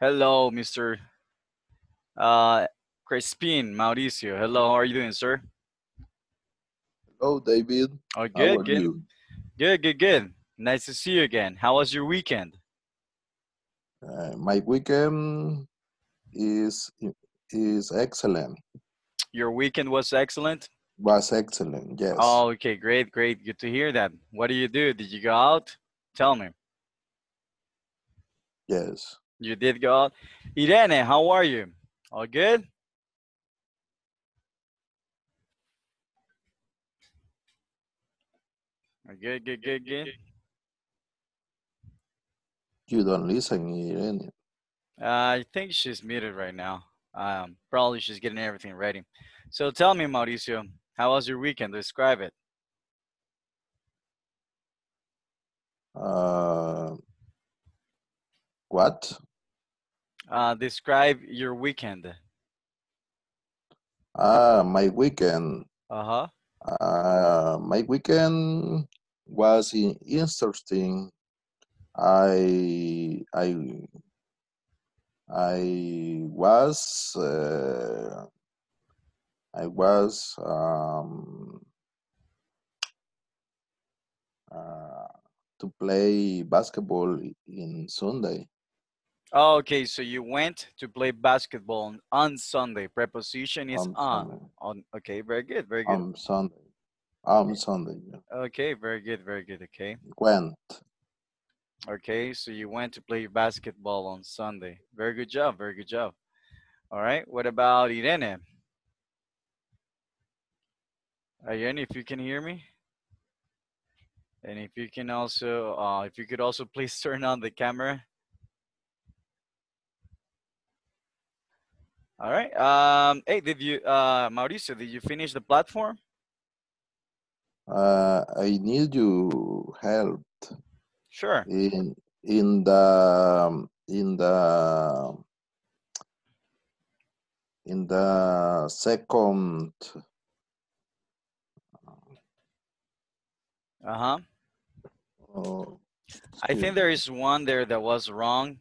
Hello, Mr. Uh, Crispin Mauricio. Hello, how are you doing, sir? Hello, David. Oh, How good, are good, you? good, good, good. Nice to see you again. How was your weekend? Uh, my weekend is is excellent. Your weekend was excellent. Was excellent. Yes. Oh, okay, great, great. Good to hear that. What do you do? Did you go out? Tell me. Yes. You did go out. Irene, how are you? All good? Good, good, good, good. You don't listen, Irene. Uh, I think she's muted right now. Um, probably she's getting everything ready. So tell me, Mauricio, how was your weekend? Describe it. Uh, what? Uh, describe your weekend. Ah, my weekend. Uh huh. Uh, my weekend was interesting. I I I was uh, I was um, uh, to play basketball in Sunday okay, so you went to play basketball on, on Sunday. Preposition is on on. On. Okay, very good, very good. on Sunday on Sunday. yeah. Okay, very good, very good. Okay. Went Okay, so you went to play basketball on Sunday. Very good job, very good job. All right, what about Irene? Irene, if you can hear me? And if you can also, uh, if you could also please turn on the camera. All right. Um, hey, did you, uh, Mauricio, did you finish the platform? uh, I need you help Sure. in in the in the in the second uh, I think there is one there that was wrong.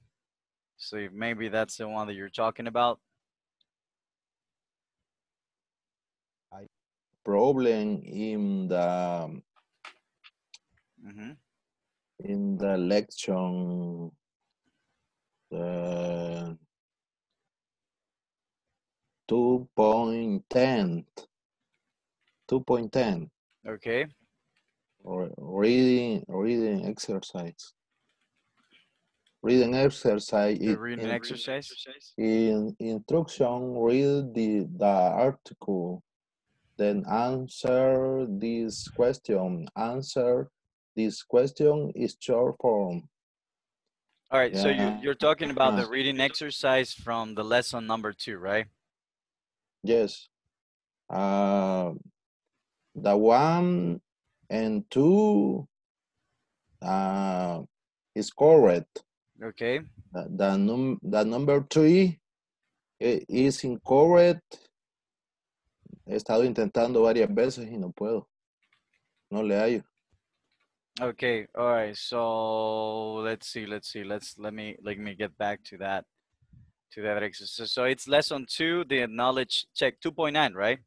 So maybe that's the one that you're talking about. Problem in the hmm in the election uh, 2.10 2.10 Okay. or reading reading exercise reading exercise The reading in, exercise. in instruction read the, the article then answer this question answer this question is short form All right. So you, you're talking about the reading exercise from the lesson number two, right? yes uh, the one and two uh, is correct Okay. the, the, num- the number three is incorrect he estado intentando varias veces y no puedo no le hallo Okay. All right. So let's see. Let's see. Let's let me let me get back to that to that exercise. So it's lesson two, the knowledge check 2.9, right?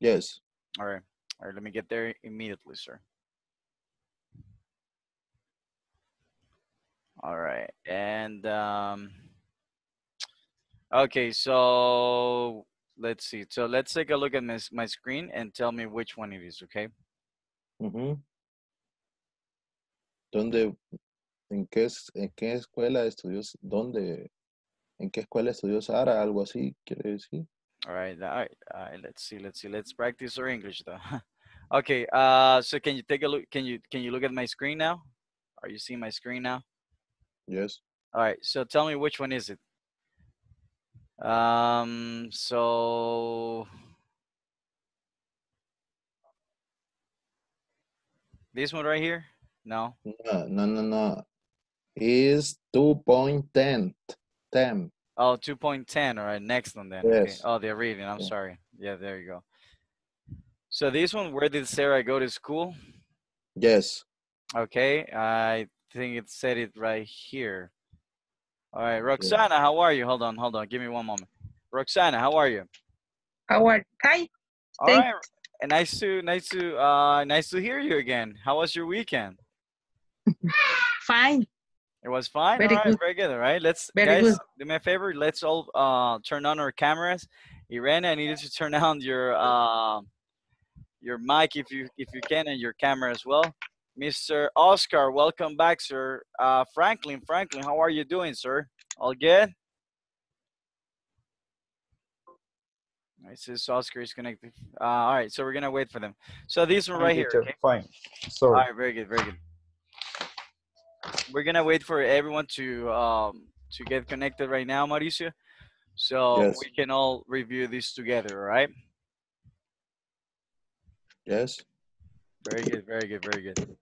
yes All right. All right. Let me get there immediately, sir. All right. And um okay, so let's see. So let's take a look at my, my screen and tell me which one it is, okay? Ujú. ¿Dónde, en qué, en qué escuela estudió, dónde, en qué escuela estudió Sara? Algo así, quiere decir. All right, all right, all right. Let's see, let's see. Let's practice our English though. okay, uh so can you take a look can you can you look at my screen now? Are you seeing my screen now? Yes. All right, so tell me which one is it? Um so this one right here? No. No, no, no, no. Is 2.10. 10. Oh, 2.10. All right, next one then. Okay. Yes. Oh, they're reading. I'm Yeah. sorry. Yeah, there you go. So this one, where did Sarah go to school? Yes. Okay, I think it said it right here. All right, Roxana, how are you? Hold on, hold on. Give me one moment. Roxana, how are you? How are hi? All Thank- right. And nice to nice to uh nice to hear you again. How was your weekend? Fine. It was fine. Very all right, good. very good. All right, let's Very guys good. do me a favor. Let's all uh turn on our cameras. Irene, I need you to turn on your uh, your mic if you if you can and your camera as well. Mr. Oscar, welcome back, sir. Uh, Franklin, Franklin, how are you doing, sir? All good? All right, says Oscar is connected. Uh, all right, so we're gonna wait for them. So this one right here. teacher, Okay? Fine. All Sorry. right, very good, very good. We're gonna wait for everyone to um to get connected right now, Mauricio, so Yes. we can all review this together. All right. Yes. Very good, very good, very good.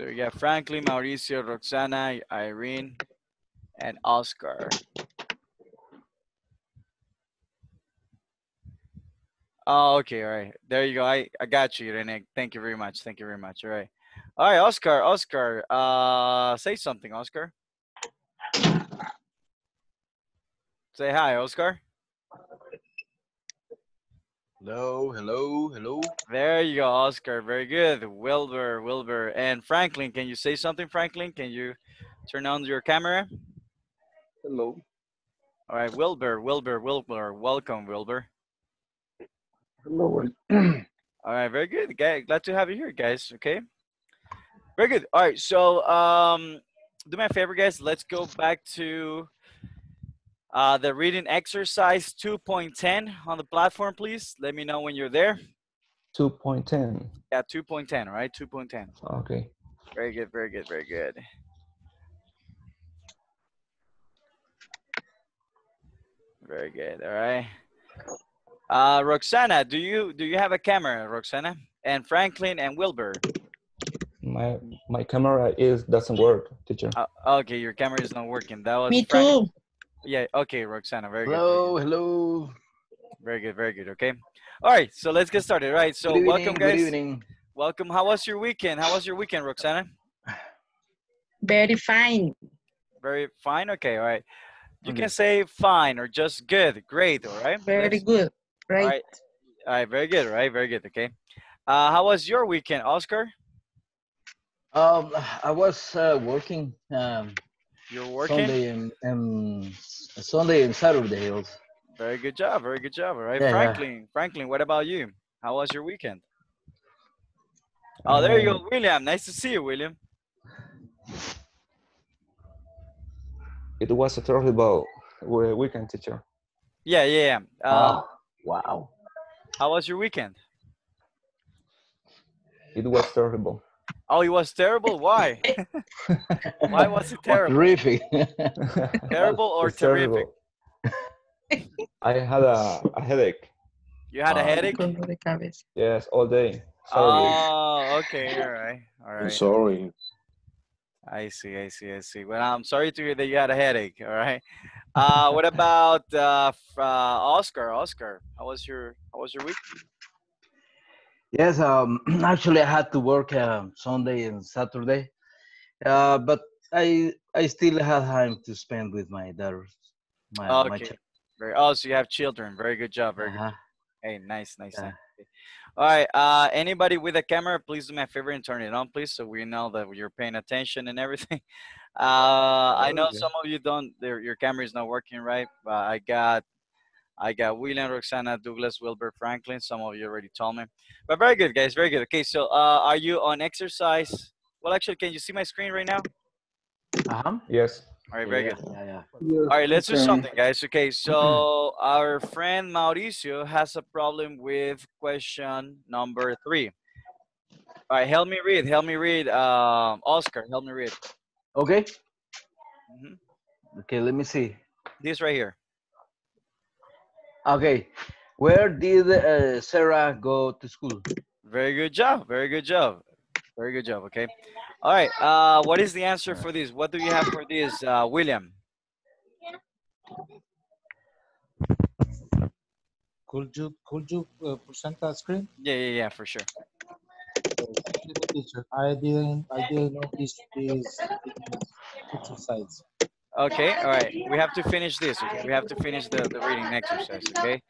So we got Franklin, Mauricio, Roxana, Irene, and Oscar. Oh, okay, all right. There you go. I, I got you, Irene. Thank you very much. Thank you very much. All right. All right, Oscar, Oscar, uh, say something, Oscar. Say hi, Oscar. Hello, hello, hello. There you go, Oscar. Very good. Wilbur, Wilbur, and Franklin. Can you say something, Franklin? Can you turn on your camera? Hello. All right, Wilbur, Wilbur, Wilbur. Welcome, Wilbur. Hello. All right, very good. Guy- Glad to have you here, guys. Okay. Very good. All right, so um, do me a favor, guys. Let's go back to uh, the reading exercise 2.10 on the platform, please. Let me know when you're there. 2.10. Yeah, 2.10, right? 2.10. Okay. Very good, very good, very good. Very good. All right. Uh, Roxana, do you do you have a camera, Roxana? And Franklin and Wilbur. My my camera is doesn't work, teacher. Uh, okay, your camera is not working. That was Me Frank- too. Yeah. Okay, Roxana. Very good. Hello, hello. Very good. Very good. Okay. All right. So let's get started. Right. So good welcome, evening, guys. Good evening. Welcome. How was your weekend? How was your weekend, Roxana? Very fine. Very fine. Okay. All right. You Okay. can say fine or just good, great. All right. Very Let's- good. Right. All right. All right. Very good. All right. Very good. Okay. Uh, how was your weekend, Oscar? Um, I was uh, working um, You're working. Sunday and, and Sunday and Saturday also. Very good job. Very good job. All right. Yeah, yeah. Franklin. Franklin. What about you? How was your weekend? Oh, there you go, William. Nice to see you, William. It was a terrible weekend, teacher. Yeah, yeah, yeah. Uh, Ah, wow. How was your weekend? It was terrible. Oh, it was terrible. Why? Why was it terrible? Terrific. Terrible or It's terrific? terrible. I had a, a headache. You had a Uh, headache? Dolor de cabeza. Yes, all day. Sorry. Oh, okay. All right. All I'm sorry. I see. I see. I see. Well, I'm sorry to hear that you had a headache. All right. Uh, what about uh, uh, Oscar? Oscar, how was your how was your week? Yes, um, actually I had to work um, Sunday and Saturday, uh, but I I still had time to spend with my daughters. My, my Okay. child. Very. Oh, so you have children. Very good job. Very. Uh-huh. Hey, nice, nice. Yeah. nice. All right. Uh, anybody with a camera, please do me a favor and turn it on, please, so we know that you're paying attention and everything. Uh, I know some of you don't. Your camera is not working right. But I got, I got William, Roxana, Douglas, Wilbur, Franklin. Some of you already told me. But very good, guys. Very good. Okay, so uh, are you on exercise? Well, actually, can you see my screen right now? Uh-huh. Yes. All right. Very yeah, good. Yeah, yeah. All right, let's do something, guys. Okay, so our friend Mauricio has a problem with question number three. All right, help me read. Help me read. Um, Oscar, help me read. Okay. Mhm. Okay, let me see. This right here. Okay, where did uh, Sarah go to school? Very good job. Very good job. Very good job. Okay. All right. Uh, what is the answer for this? What do you have for this, uh, William? Could you could you uh, present that screen? Yeah, yeah, yeah, for sure. So, teacher. I didn't, I didn't know this, this exercise. Okay, all right. We have to finish this. Okay, we have to finish the, the reading exercise. Okay.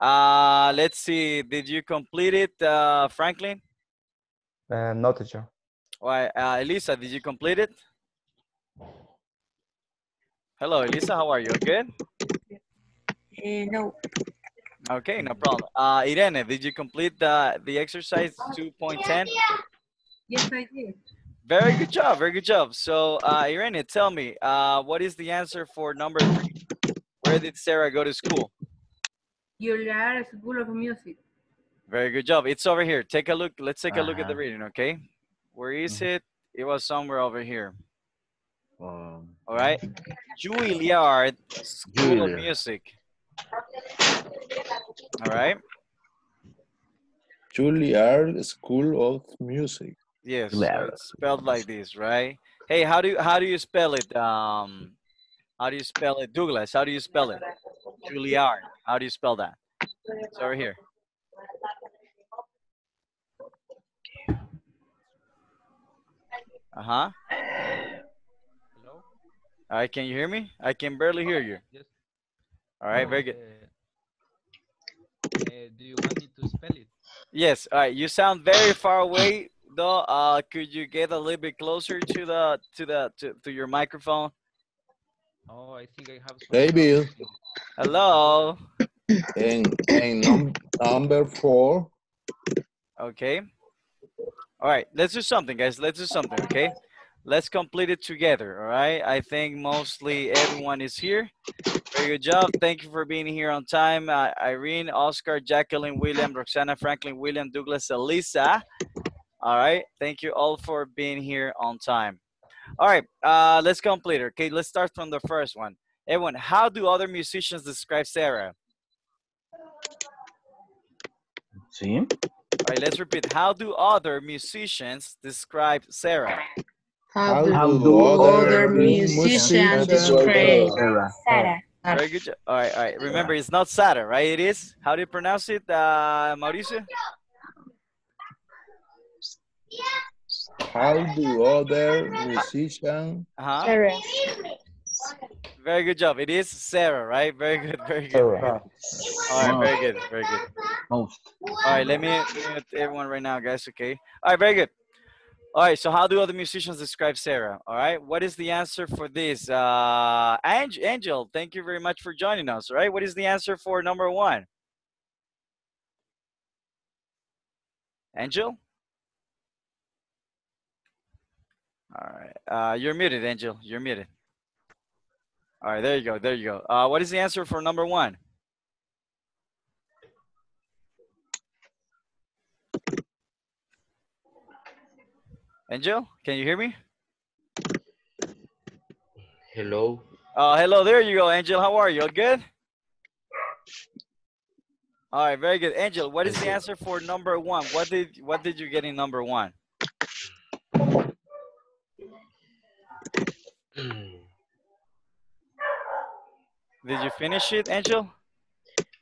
Uh, let's see. Did you complete it, uh, Franklin? Uh, no, teacher. Why, uh, Elisa? Did you complete it? Hello, Elisa. How are you? Good. Eh, no, Okay, no problem. Uh, Irene, did you complete the the exercise 2.10? yes, I did. Very good job. Very good job. So, uh, Irene, tell me, uh, what is the answer for number three? Where did Sarah go to school? Juilliard School of Music. Very good job. It's over here. Take a look. Let's take a look at the Uh-huh. reading, okay? Where is Mhm. it? It was somewhere over here. Um, All right. Juilliard School of Music. All right. Juilliard School of Music. Yes. so it's spelled like this, right? Hey, how do you how do you spell it? Um, how do you spell it, Douglas? How do you spell it? Juilliard. How do you spell that? It's over here. Uh huh. Hello? All right. Can you hear me? I can barely hear you. Yes. All right. Very good. Uh, uh, do you want me to spell it? Yes. All right. You sound very far away, though. Uh, could you get a little bit closer to the to the to, to your microphone? Oh, I think I have some Maybe. Hello. And, and num number four, Okay. All right. Let's do something, guys. Let's do something. Okay. Let's complete it together. All right. I think mostly everyone is here. Very good job. Thank you for being here on time. Uh, Irene, Oscar, Jacqueline, William, Roxana, Franklin, William, Douglas, Elisa. All right. Thank you all for being here on time. All right. Uh, let's complete it. Okay. Let's start from the first one. Everyone, how do other musicians describe Sarah? see? All right. Let's repeat. How do other musicians describe Sarah? How do How do other other musicians musicians describe Sarah. Sarah? Very good job. All right, all right. Remember, it's not Sarah, right? It is. How do you pronounce it, uh, Mauricio? How do other musicians Uh-huh. Very good job. It is Sarah, right? Very good, very good. Sarah. All right, very good, very good. Most. All right, let me mute everyone right now, guys. Okay. All right, very good. All right, so how do other musicians describe Sarah? All right, what is the answer for this? Uh, Ang- Angel, thank you very much for joining us. All right, what is the answer for number one? Angel? All right, uh, you're muted, Angel. You're muted. All right, there you go, there you go. Uh, what is the answer for number one? Angel, can you hear me? Hello. Uh, hello, there you go, Angel. How are you? All good? All right, very good. Angel, what is the answer for number one? What did what did you get in number one? Did you finish it, Angel?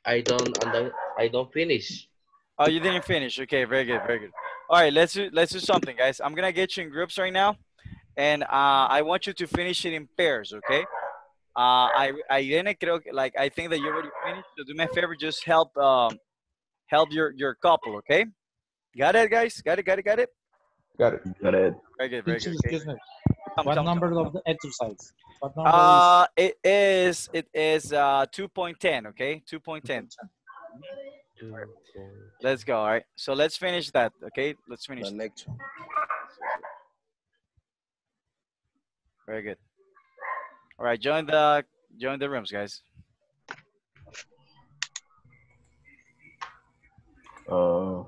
I don't under, I don't finish. Oh, you didn't finish. Okay, very good, very good. All right, let's do let's do something, guys. I'm gonna get you in groups right now, and uh, I want you to finish it in pairs. Okay. Uh, I Irene creo like I think that you already finished. So do me a favor, just help um help your your couple. Okay. Got it, guys. Got it. Got it. Got it. Got it. Got it. Very good. Very good. Okay. excuse me. Come, What come, come. number of the exercise? What number Uh, it is it is uh 2.10. Okay, 2.10. Let's go. All right. So let's finish that. Okay. Let's finish. the lecture? Very good. All right, join the join the rooms, guys. Uh,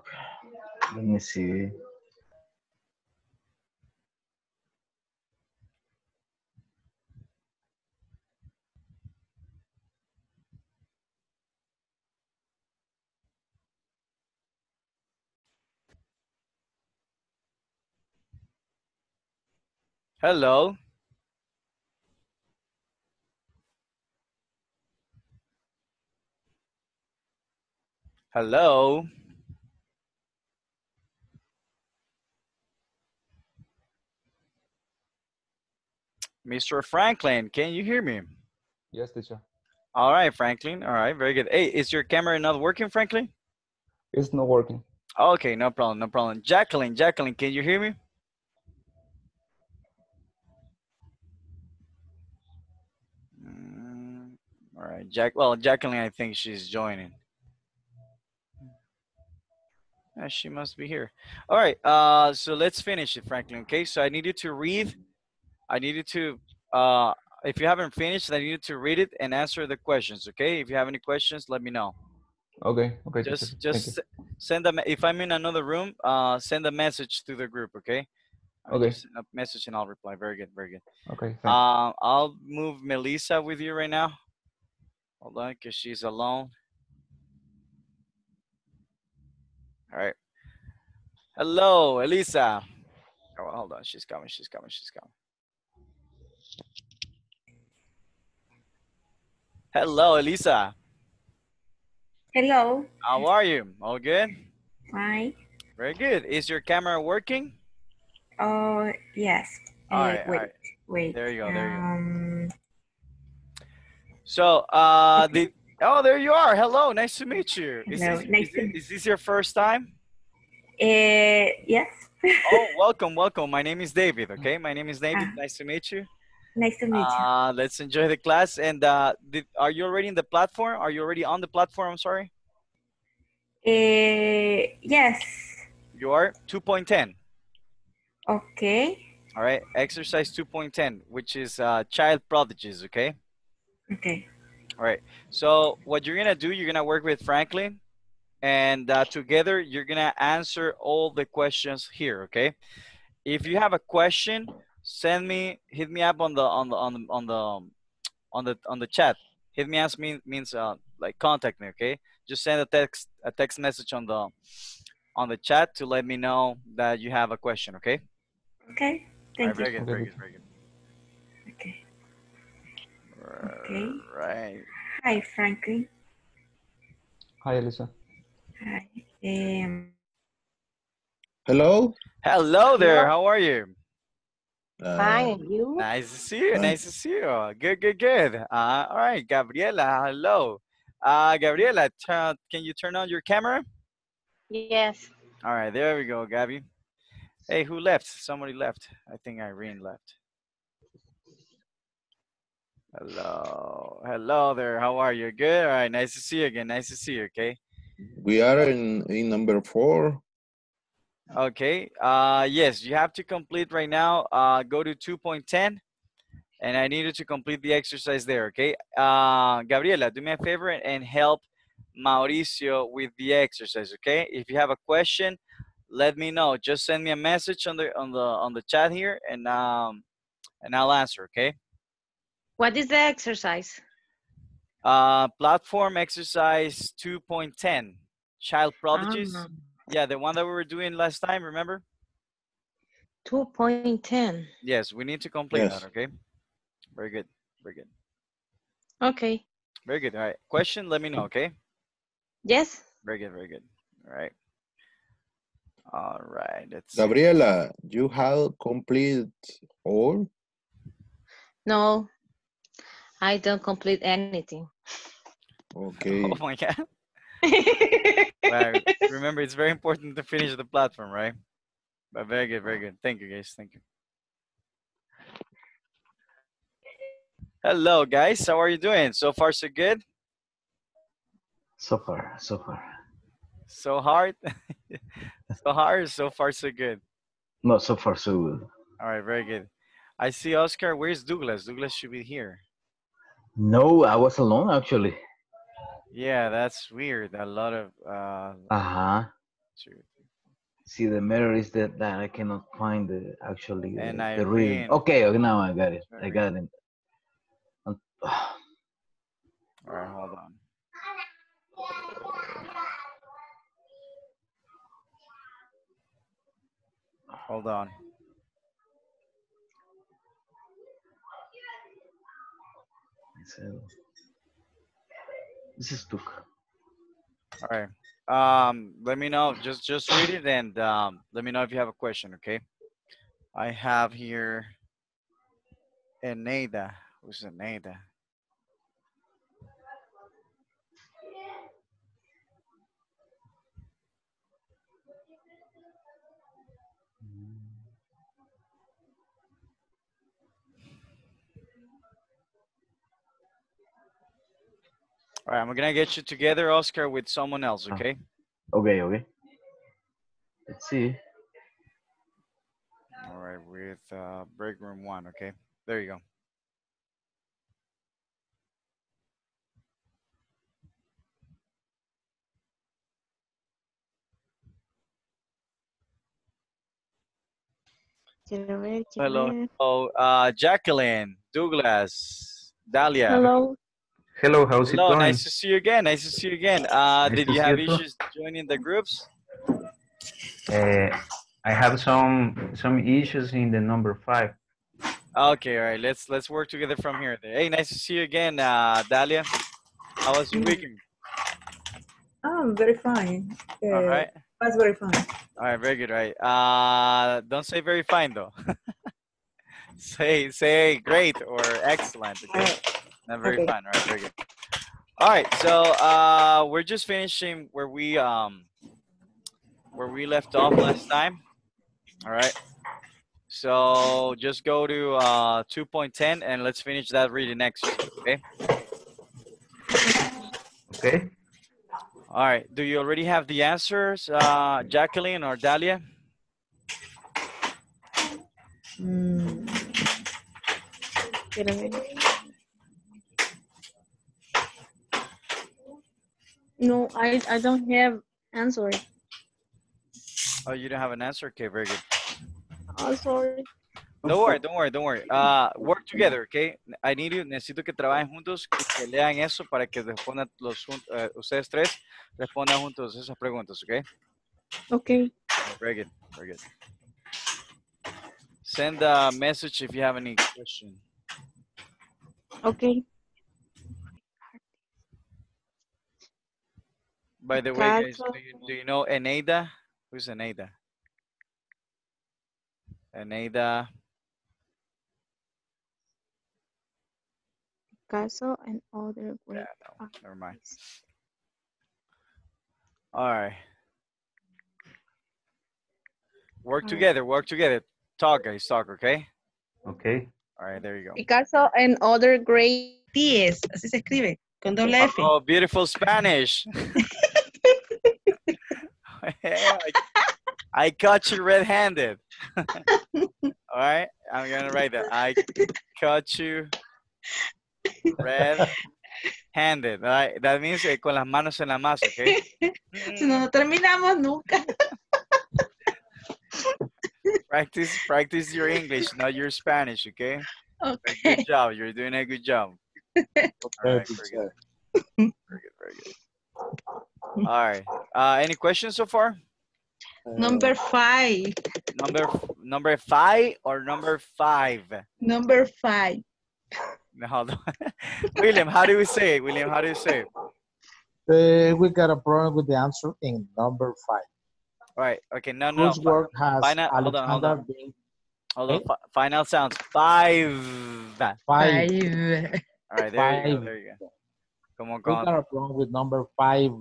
let me see. Hello Hello. Mr. Franklin, can you hear me? Yes, teacher. All right, Franklin. All right, very good. Hey, is your camera not working, Franklin? It's not working. Okay, no problem, no problem. Jacqueline, Jacqueline, can you hear me? All right, Jack. Well, Jacqueline, I think she's joining. Uh, she must be here. All right. Uh, so let's finish it, Franklin. Okay. So I need you to read. I need you to. Uh, if you haven't finished, I need you to read it and answer the questions. Okay. If you have any questions, let me know. Okay, okay. Just, just send me- If I'm in another room, uh, send a message to the group. Okay. Uh, Okay. send A message and I'll reply. Very good. Very good. Okay, Um, I'll move Melissa with you right now. Hold on, cause she's alone. All right. Hello, Elisa. Oh, hold on. She's coming. She's coming. She's coming. Hello, Elisa. Hello. How are you? All good? Hi. Very good. Is your camera working? Oh, yes. All Uh, right, all wait, right. wait. There you go, there you go. Um, So, uh, the oh, there you are. Hello, nice to meet you. Is Hello, this, nice is, to this, is this your first time? uh, yes. Oh, welcome, welcome. My name is David. Okay, my name is David. Ah. Nice to meet you. Nice to meet you. Uh, let's enjoy the class. And uh, did, are you already in the platform? Are you already on the platform? I'm sorry. Uh, yes. You are 2.10. Okay. All right, exercise 2.10, which is uh, child prodigies. Okay. Okay. All right. So what you're gonna do, you're gonna work with Franklin, and uh, together you're gonna answer all the questions here. Okay. If you have a question, send me, hit me up on the on the on the on the um, on the on the chat. Hit me ask me means uh, like contact me. Okay. Just send a text a text message on the on the chat to let me know that you have a question. Okay. Okay. Thank very you. good. Very good. Very good. Okay. Okay. Right. Hi, Franklin. Hi, Elisa. Hi. Um, Hello? Hello there. How are you? Uh, Fine, you? Nice to see you. Nice to see you. Good, good, good. Uh, all right, Gabriela. Hello. Uh, Gabriela, turn, can you turn on your camera? Yes. All right, there we go, Gabby. Hey, who left? Somebody left. I think Irene left. Hello. Hello there. How are you? Good. All right. Nice to see you again. Nice to see you. Okay. we are in, in number four. Okay. Uh, yes, you have to complete right now. Uh, go to 2.10 and I needed to complete the exercise there. Okay. Uh, Gabriela, do me a favor and, and help Mauricio with the exercise. Okay. If you have a question, let me know. Just send me a message on the on the on the chat here and um and I'll answer. Okay. What is the exercise? Uh, platform exercise 2.10, child prodigies. Ah, Yeah, the one that we were doing last time. Remember? 2.10. Yes, we need to complete Yes. that, okay? Very good. Very good. Okay. Very good. All right. Question, let me know, okay? Yes. Very good, very good. All right. All right. Let's see. Gabriela, you have complete all? No, I don't complete anything. Okay. Oh my god. Well, remember it's very important to finish the platform, right? But very good, very good. Thank you guys. Thank you. Hello guys, how are you doing? So far so good? So far, so far. So hard? so hard, so far so good. Not so far, so good. All right, very good. I see Oscar. Where's Douglas? Douglas should be here. No, I was alone actually. Yeah, that's weird. A lot of uh Uh huh. See, the matter is that, that I cannot find the actually the, And the reading. Irene. Okay, okay, now I got it. I got it. All right, hold on. Hold on. So- This is took. All right. Um, let me know. Just just read it and um, let me know if you have a question. Okay. I have here Eneida. Who's Eneida? All right, I'm gonna get you together, Oscar, with someone else, okay? Okay, okay. Let's see. All right, with uh, break room one, okay? There you go. Quiero ver, quiero Hello. Oh, uh, Jacqueline, Douglas, Dalia. Hello. Hello, how's it going? nice to see you again. Nice to see you again. Uh, Nice did you have you too. issues joining the groups? Uh, I have some some issues in the number five. Okay, all right. Let's let's work together from here. Hey, nice to see you again, uh, Dalia. How was your weekend? Oh, very fine. All Uh, right. Was very fine. All right, very good. Right. Uh, don't say very fine though. say say great or excellent. Okay. Not very okay. fine. All right, very good. All right, so uh, we're just finishing where we um where we left off last time. All right. So just go to uh 2.10 and let's finish that reading next. Okay. Okay. All right. Do you already have the answers, uh, Jacqueline or Dalia? Mm, Quiero ver. No, I, I don't have answer. Oh, you don't have an answer? Okay, very good. Oh, sorry. Don't worry, don't worry, don't worry. Uh, work together, okay? I need you, necesito que trabajen juntos que lean eso para que respondan los eh, ustedes tres respondan juntos esas preguntas, okay? Okay. Very good, very good. Send a message if you have any question. Okay. By the way, guys, do you, do you know Eneida? Who's Eneida? Eneida. Caso and other great no, never mind. All right. Work All right. together, work together. Talk, guys, talk, okay? Okay. All right, there you go. Picasso and other great Tíes, así se escribe, con doble F. Oh, beautiful Spanish. Yeah, I, I caught you red-handed. All right, I'm gonna write that. I caught you red-handed. All right, that means eh, con las manos en la masa, okay? Si no, no terminamos nunca. Practice, practice your English, not your Spanish, okay? Okay. Good job. You're doing a good job. All right, very good. Very good, very good. All right. Uh, any questions so far? Number five. Number number five or number five? Number five. No, hold on. William, how do we say it? William, how do you say it? Uh, we got a problem with the answer in number five. All right. Okay. No, no. Whose work has final, hold on, hold on. been Hold on. Okay. Final sounds. Five. five? Five. All right. There you go. There you go. Come on, We come on. got a problem with number five.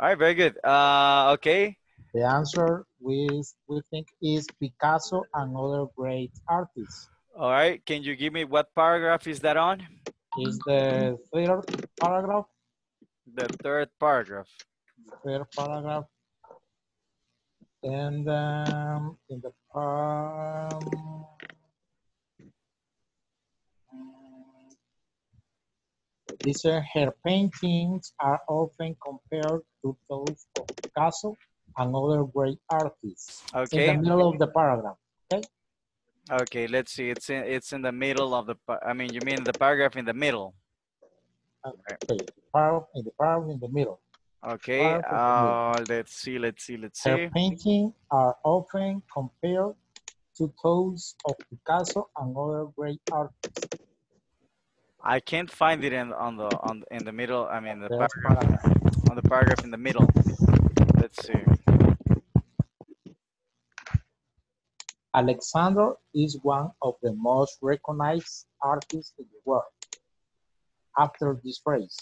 All right. Very good. Uh, okay. The answer we we think is Picasso and other great artists. All right. Can you give me what paragraph is that on? Is the third paragraph? The third paragraph. Third paragraph. And um, in the um, These her paintings are often compared to those of Picasso and other great artists. Okay. in the middle of the paragraph. Okay. Okay. Let's see. It's in. It's in the middle of the. I mean, you mean the paragraph in the middle? Okay. Paragraph in the paragraph in the middle. Okay. Paragraph the middle. Uh, let's see. Let's see. Let's see. Her paintings are often compared to those of Picasso and other great artists. I can't find it in on the on in the middle. I mean the There's paragraph on the paragraph in the middle. Let's see. Alexander is one of the most recognized artists in the world. After this phrase,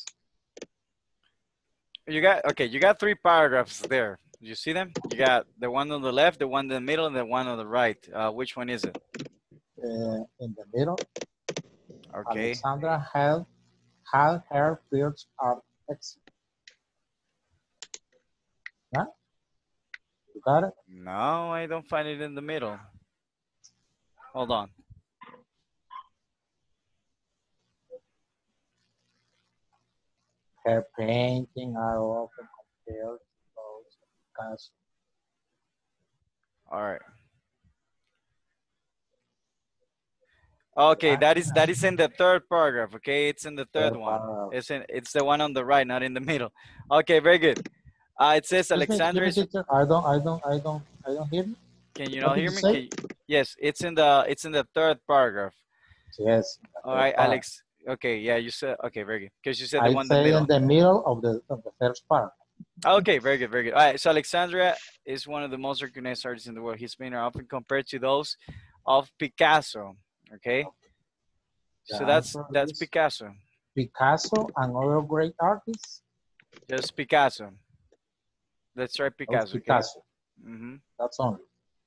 You got okay. You got three paragraphs there. You see them? You got the one on the left, the one in the middle, and the one on the right. Uh, which one is it? uh, in the middle, Okay. Alexandra had, had her first art exhibit. Huh? You got it? No, I don't find it in the middle. Hold on. Her paintings are often compared to those of Picasso. All right. Okay, that is that is in the third paragraph. Okay, it's in the third Third one. paragraph. It's in it's the one on the right, not in the middle. Okay, very good. Uh, it says Alexander is. I don't, I don't, I don't, I don't hear you. Can you not hear me? you- yes, it's in the it's in the third paragraph. Yes. All right, Alex. Okay, yeah, you said okay, very good. Because you said the I one in the say middle. in the middle of the, of the first part. Okay, very good, very good. All right, so Alexandria is one of the most recognized artists in the world. His paintings are often compared to those of Picasso. Okay, so that's that's Picasso. Picasso and other great artists. Just Picasso. Let's try Oh, Picasso. okay? Picasso. hmm That's only.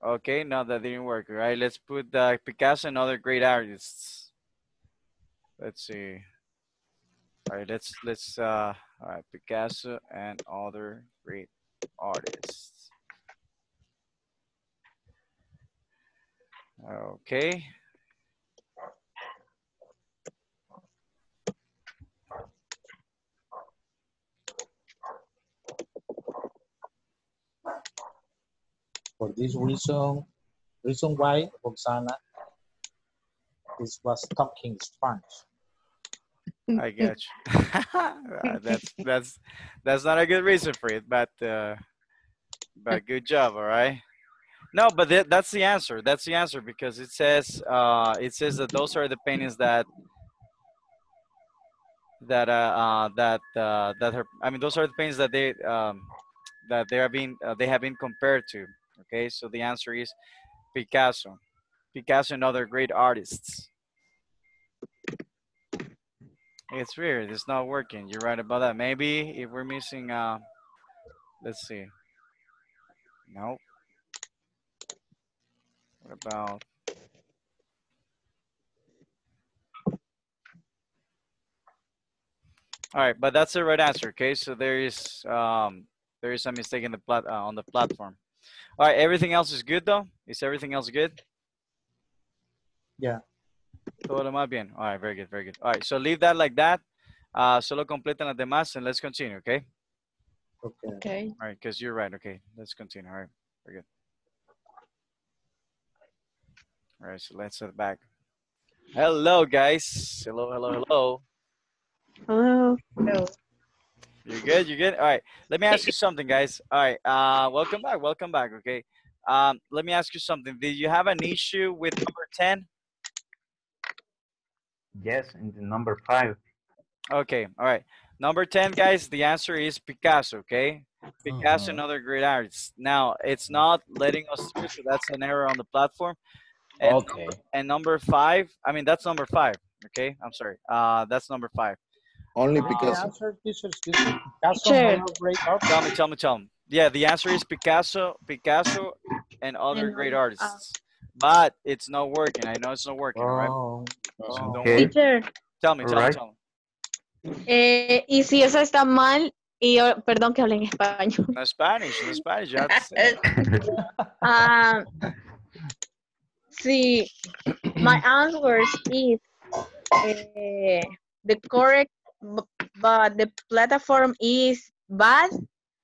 Okay, no, that didn't work. All right, let's put uh, Picasso and other great artists. Let's see. All right, let's let's uh, all right, Picasso and other great artists. Okay. For this reason, reason why Roxana is was talking Spanish. I get you. Uh, that's that's that's not a good reason for it, but uh, but good job, all right. No, but that, that's the answer. That's the answer because it says uh, it says that those are the paintings that that uh, uh that uh, that her. I mean, those are the paintings that they um, that they are being uh, they have been compared to. Okay, so the answer is Picasso, Picasso and other great artists. It's weird. It's not working. You're right about that. Maybe if we're missing, uh, let's see. Nope. What about? All right, but that's the right answer. Okay, so there is um there is a mistake in the plat uh, on the platform. All right, everything else is good though. Is everything else good? Yeah. Todo lo más bien. All right, very good, very good. All right, so leave that like that. Uh, solo completen las demás and let's continue, okay? Okay. Okay. All right, because you're right. Okay, let's continue. All right, very good. All right, so let's head back. Hello, guys. Hello, hello, hello. Hello. No. You good? You're good? All right. Let me ask you something, guys. All right. Uh, welcome back. Welcome back. Okay. Um, let me ask you something. Did you have an issue with number ten? Yes, in the number five. Okay. All right. Number ten, guys. The answer is Picasso. Okay. Picasso and other great artists. Now it's not letting us through, so that's an error on the platform. And Okay. And number five. I mean, that's number five. Okay. I'm sorry. Uh, that's number five. Only The Picasso. answer, teacher, excuse. Picasso Teacher. and other great artists. Tell me. Tell me. Tell me. Yeah. The answer is Picasso. Picasso and other And great other- artists. But it's not working. I know it's not working. All right. Oh, So oh. don't Okay. worry. Teacher, Tell me. Tell me. Alright. Tell me. eh, y si esa está mal, y yo, perdón que hable en español. No Spanish. No Spanish. You have to say it. Ah, sí, my answer is eh, the correct, bu- but the platform is bad.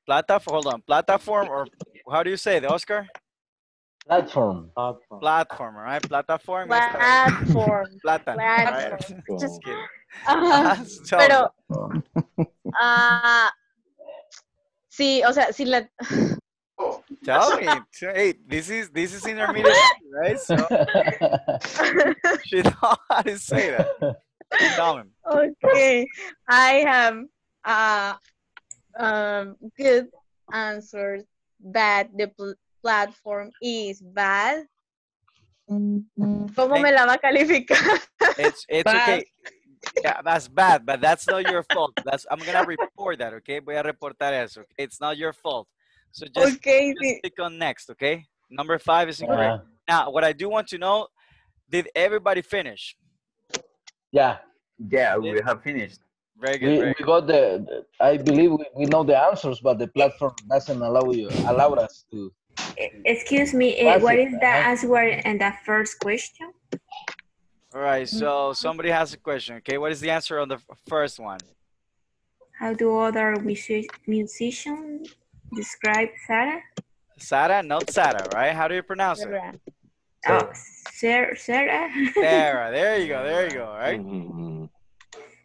Platform. Hold on. Platform or how do you say it, Oscar? Platform. Platform. Platform. All right. Platform. is, uh, Platform. Plátano. Platform. Just kidding. Ajá, So, Pero, ah, sí, o sea, si la, Tell me. Hey, this is this is intermediate, right? So you know how to say that. Tell okay, I have uh, um, good answers that the pl- platform is bad. ¿Cómo me la va a calificar? It's it's Bad. okay. Yeah, that's bad, but that's not your fault. That's I'm gonna report that, okay? Voy a reportar eso. Okay? It's not your fault. So just, Okay, just sí. click on next, okay? Number five is incorrect. Now, what I do want to know, did everybody finish? Yeah, Yeah, we have finished. Very good. we, Very we good. got the, the- I believe we, we know the answers, but the platform doesn't allow you allow us to. Excuse me, uh, what Perfect, is the uh-huh. answer in the first question? All right. So somebody has a question. Okay, what is the answer on the first one? How do other music musicians describe Sarah? Sarah, not Sarah, right? How do you pronounce it? Oh, Sarah. Sarah. Sarah. There you go. There you go. All right. Mhm.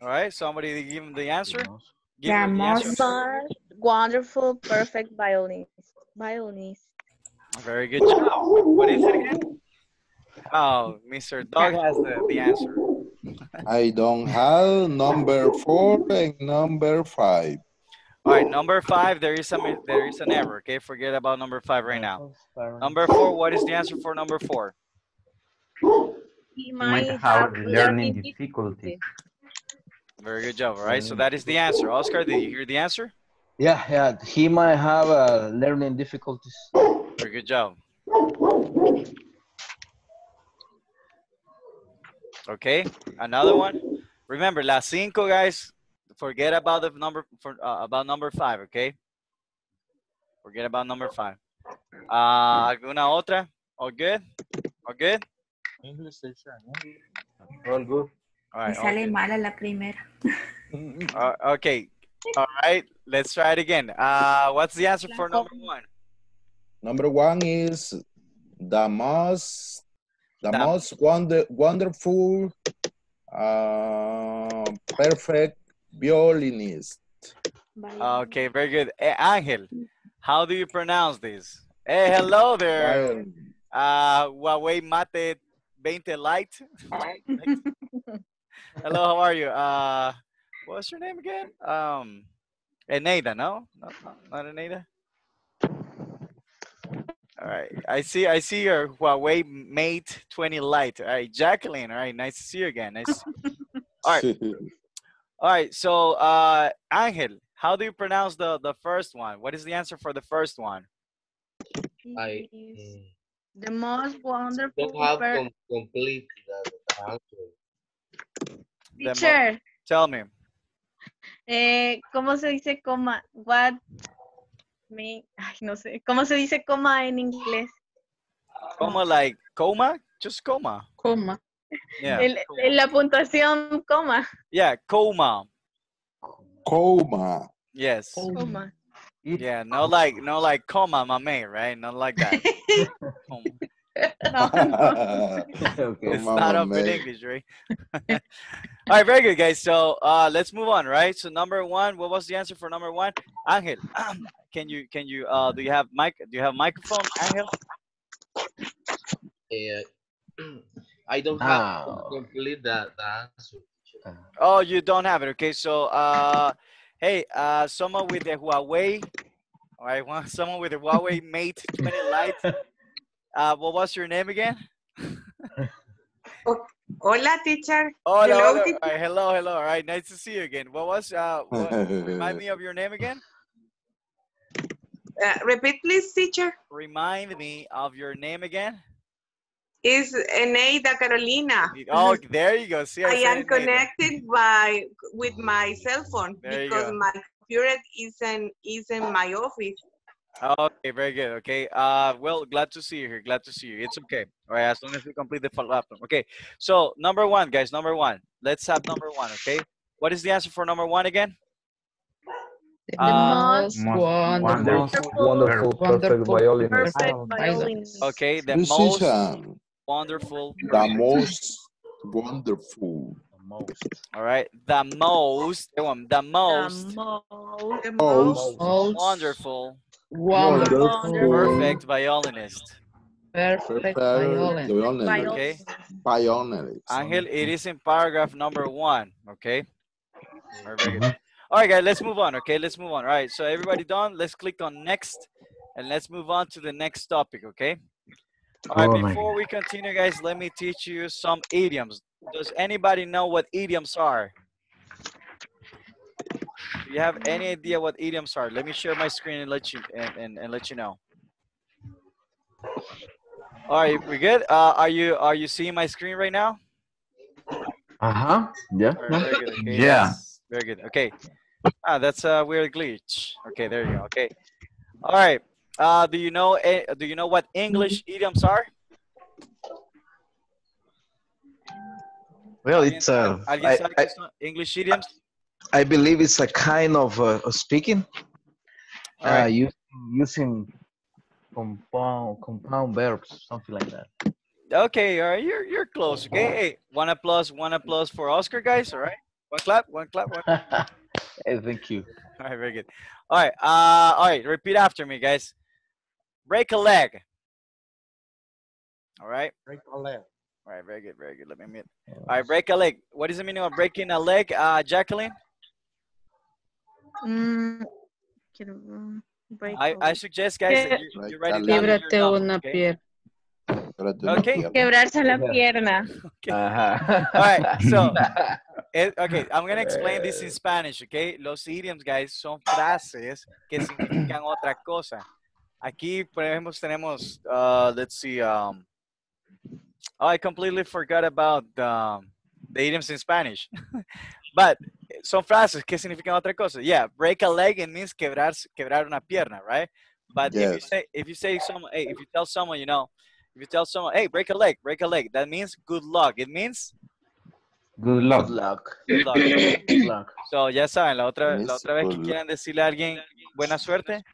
All right. Somebody give him the answer. Give The him the answer. most- Most wonderful, perfect violinist. Violinist. Very good job. What is it again? Oh, Mr. Dog has the, the answer. I don't have number four and number five. All right, number five, there is some there is an error. Okay, forget about number five right now. Number four, what is the answer for number four? He You might have learning difficulties. Very good job. All right, so that is the answer. Oscar, did you hear the answer? Yeah, yeah. He might have uh, learning difficulties. Very good job. Okay, another one. Remember, las cinco guys. Forget about the number for uh, about number five. Okay. Forget about number five. Uh, ¿Alguna otra? All good? All good? English teacher. All good. All Me sale good. mala la primera. Uh, okay. All right. Let's try it again. Uh, what's the answer for number one? Number one is the most, the The- most wonder, wonderful, uh, perfect violinist. Okay, very good. Eh, Angel, how do you pronounce this? Hey, hello there. Uh, Huawei Mate 20 Lite. hello, how are you? Uh, what's your name again? Um, Eneida, no? No, no not Eneida. All right, I see. I see your Huawei Mate 20 Lite. All right, Jacqueline. All right, nice to see you again. Nice. All right. All right, so uh, Angel, how do you pronounce the the first one? What is the answer for the first one? I Is the most wonderful, don't have com- complete the, the answer. Teacher. Tell me. Eh, ¿Cómo se dice coma? What me, ay, no sé. ¿Cómo se dice coma en inglés? Coma like coma? Just coma. Coma. Yeah. El- en la puntuación coma. Yeah, coma. Coma. Yes. Coma. Yeah, no like no like coma mame, right? Not like that. Coma. It's Coma not up in. English, right? All right, very good, guys. So uh, let's move on, right? So number one, what was the answer for number one? Angel, can you can you uh do you have mic? Do you have microphone, Angel? Eh, I don't have Ah. complete the, the answer. Oh, you don't have it. Okay, so uh, hey, uh, someone with the Huawei, all right, one, someone with the Huawei Mate 20 Lite. Uh, what was your name again? Hola, teacher. Oh, hello, Hello, hello. teacher. All right, hello, hello. All right, nice to see you again. What was uh, what, remind me of your name again? Uh, repeat, please, teacher. Remind me of your name again. Is Eneida Carolina. Oh, there you go. See, I, I am connected by with my cell phone There because my computer isn't is in my office. Okay, very good. Okay. Uh, well, glad to see you here. Glad to see you. It's okay. All right, as long as we complete the follow-up. Okay. So number one, guys. Number one. Let's have number one. Okay. What is the answer for number one again? The Uh, most most wonderful. wonderful, Wonderful, perfect Wonderful. violinist. Perfect violinist. Okay. The most Musician. Wonderful. The most wonderful. All right. The most. The one. The most The most The Most Most wonderful. wonderful. Perfect violinist. Perfect perfect violin. violinist. Okay. Violinist. Angel, it is in paragraph number one. Okay. All right, very good. All right, guys, let's move on. Okay, let's move on. All right, so everybody done? Let's click on next and let's move on to the next topic. Okay. All right, Oh before we continue, guys, let me teach you some idioms. Does anybody know what idioms are? Do you have any idea what idioms are? Let me share my screen and let you and, and, and let you know. All right, we good? Uh, are you are you seeing my screen right now? Uh-huh. Yeah. All right, very good. Okay, Yeah. that's Very good. Okay. Ah, that's a weird glitch. Okay, there you go. Okay. All right. Uh, do you know eh, do you know what English idioms are? Well, it's uh, I, I, English idioms? I believe it's a kind of uh, speaking. All Uh, right. using, using compound compound verbs, something like that. Okay, all right, you're you're close. Okay, hey, one applause, one applause for Oscar, guys. All right, one clap, one clap, one. Hey, thank you. All right, very good. All right, uh, all right, repeat after me, guys. Break a leg. All right, Break a leg. all right, very good, very good. Let me mute. All right, break a leg. What is the meaning of breaking a leg, uh, Jacqueline? Mm, quiero, break I, a I leg. suggest, guys, that you, Break you write a it down in your Quiebrate notebook, una okay? pierna. Okay. Quebrarse la Yeah. pierna. Uh-huh. All right, so Eh, okay, I'm gonna explain this in Spanish, okay? Los idioms, guys, son frases que significan otra cosa. Aquí, por ejemplo, tenemos, uh, let's see, um, oh, I completely forgot about um, the idioms in Spanish. But son frases que significan otra cosa. Yeah, break a leg, it means quebrar, quebrar una pierna, right? But if you say, if you say someone, hey, if you tell someone, you know, if you tell someone, hey, break a leg, break a leg, that means good luck. It means Good luck. Good luck. good luck. Good luck. So, ya saben, la otra, la otra vez que Good quieran decirle a alguien buena suerte,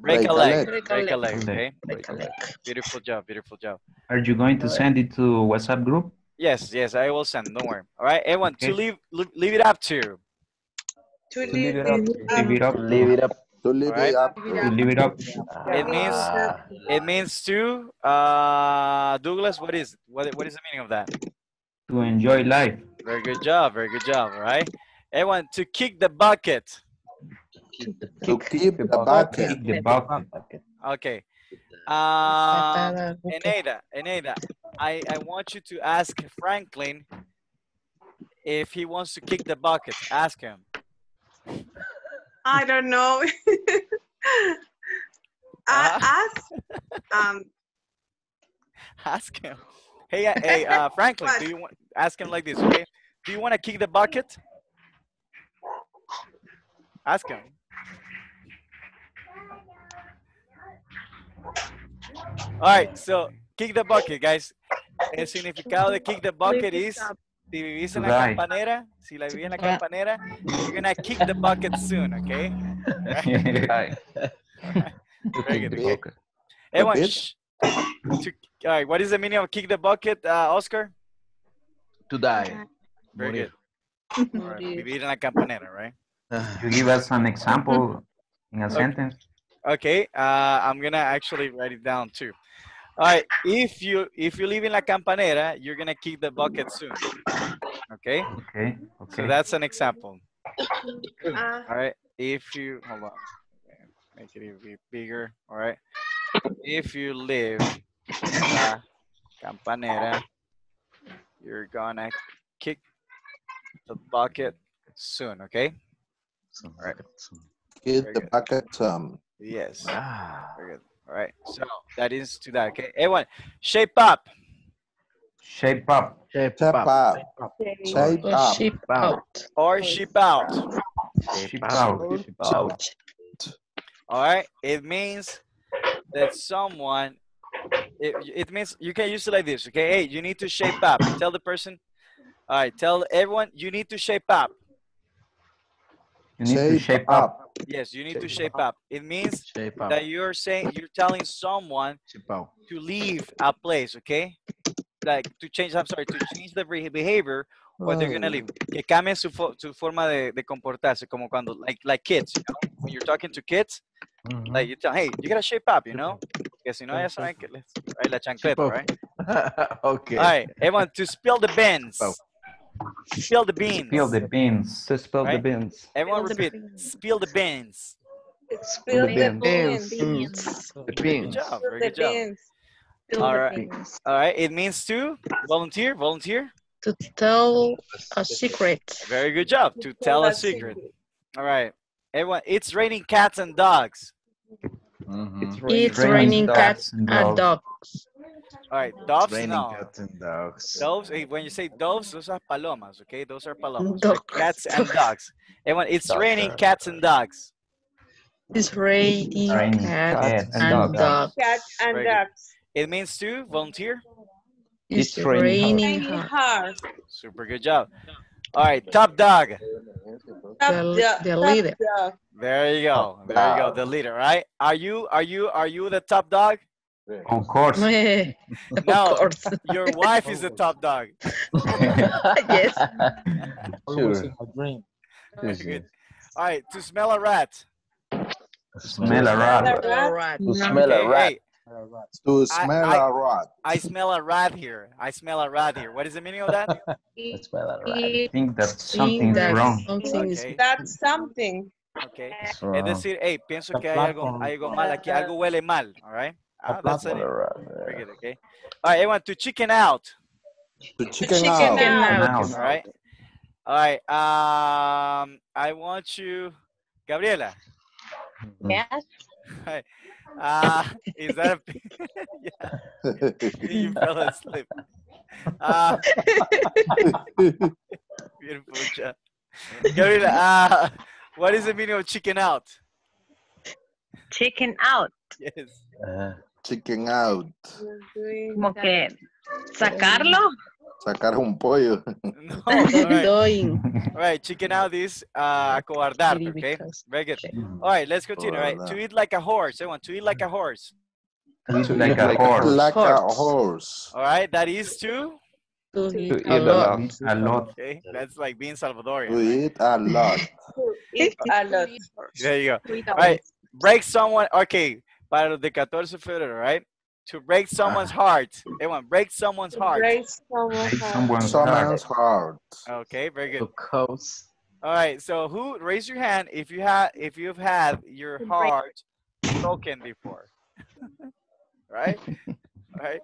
break, Break a a leg, leg. Break a break a leg. leg, okay? Break a leg. Beautiful job, beautiful job. Are you going to send it to WhatsApp group? Yes, yes, I will send, don't worry. All right, everyone, to Okay. leave, leave leave it up to. To To leave leave it up. Leave it up. Leave it up. To leave it up. To leave it up. It means, it means to, uh, Douglas, what is, what, what is the meaning of that? To enjoy life. Very good job, very good job, all right? Everyone, to kick the bucket. To keep the bucket. Kick the bucket. Okay. Patada, buque. Eneida, Eneida, I, I want you to ask Franklin if he wants to kick the bucket. Ask him. I don't know. Uh-huh. Ask, um, Ask him. Hey, uh, hey, uh, Franklin, do you want ask him like this? Okay. Do you want to kick the bucket? Ask him. All right, so kick the bucket, guys. El significado de kick the bucket Lift it is up. si vivís en la Right. campanera, si la vivís en la campanera, you're gonna kick the bucket soon, okay? Right. Very good. Big. Okay. Everyone, shh. To, all right, what is the meaning of kick the bucket, uh, Oscar? to die. Very Morir. good. All right, Morir. vivir en la campanera, right? You give us an example in a sentence. Okay, uh, I'm gonna actually write it down too. All right, if you if you live in La Campanera, you're gonna kick the bucket soon. Okay, Okay. Okay. so that's an example. uh, All right, if you hold on, make it even bigger. All right, if you live in La Campanera, you're gonna kick the bucket soon. Okay. All right. Right. so- Keep the good. bucket. Um, Yes. Ah, Very good. All right. So that is to that. Okay. Everyone, shape up. Shape up. shape Step up. up. Shape Or up. sheep Out. out. or ship out. Shape out. Shape out. All right. It means that someone. It, it means you can use it like this. Okay. Hey, you need to shape up. Tell the person. All right. Tell everyone you need to shape up. You need to shape up. Yes, you need to Shape shape up. It means Shape up. that you're saying you're telling someone to leave a place. Okay. Like to change. I'm sorry. To change the beha- behavior or they're gonna Oh. leave. Que cambien su, fo- su forma de, de comportarse, como cuando, like, like kids, you know? when you're talking to kids, Mhm. like you tell, hey, you gotta shape up, you know? Que si no, ya saben que les, right, la chancleta, right? okay. All right, everyone, to spill the beans. Up. Spill the beans. Spill the beans. To spill the beans. Everyone Spill the repeat, beans. spill the beans. spill the the beans. beans. The Good job, very good job. beans. All right. All right. It means to volunteer. Volunteer. To tell a secret. Very good job. To tell a secret. All right. Everyone, it's raining cats and dogs. Mm-hmm. It's raining cats and dogs. All right. Doves, raining no. cats and dogs. Doves, eh, when you say doves, those are palomas, okay? Those are palomas. Dogs. right? Cats and dogs. Everyone, it's Dogs raining are- cats and dogs. It's raining Raining cats cats and and dogs. dogs. Cats and Very good. dogs. It means to volunteer. It's It's raining raining Raining hard. hard. Super good job. All right. Top dog. Top The- the leader. dog. There you go. There you go. The leader, right? Are you, are you, are you the top dog? Of course. of No. course. Your wife is the top dog. yes. Always Sure. in a dream. Good. All right. To smell a rat. Smell a rat. All right. To smell a rat. hey, To I- smell I- a rat. I smell a rat here. I smell a rat here. What is the meaning of that? Let's smell a rat. I think that Think something's that wrong. something is Okay. That's something. Okay. It's Es decir, hey, pienso que hay algo, hay algo mal aquí, algo huele mal, all right? Ah, that's it. Smell a rat. Very good, okay. All right, everyone, to chicken out, To chicken, chicken out. Chicken out. out. all right? All right, um, I want you, Gabriela, Yes. uh, is that a, yeah, you fell asleep. Uh, beautiful job. Gabriela, uh, what is the meaning of chicken out? Chicken out. Yes. Uh, chicken out. Como que sacarlo. Sacar un pollo. No, all right. Doing. All right, chicken out is uh, acobardarte, okay? Very good. All right, let's continue, all right? To eat like a horse, everyone, to eat like a horse. Eat like a horse. Like a Horse. horse. All right, that is to, To to eat eat a a lot. lot. A lot. okay, that's like being Salvadorian. To right? eat a lot. To eat a lot. There you go. To eat a All lot. right, break someone, okay, para los de 14 de febrero, right? To break someone's heart. Everyone, break someone's To heart. break someone's Break heart. someone's heart. Someone's heart. Okay, very good. coast. All right, so who, raise your hand if you have, if you've had your To break- heart broken before. right? All right.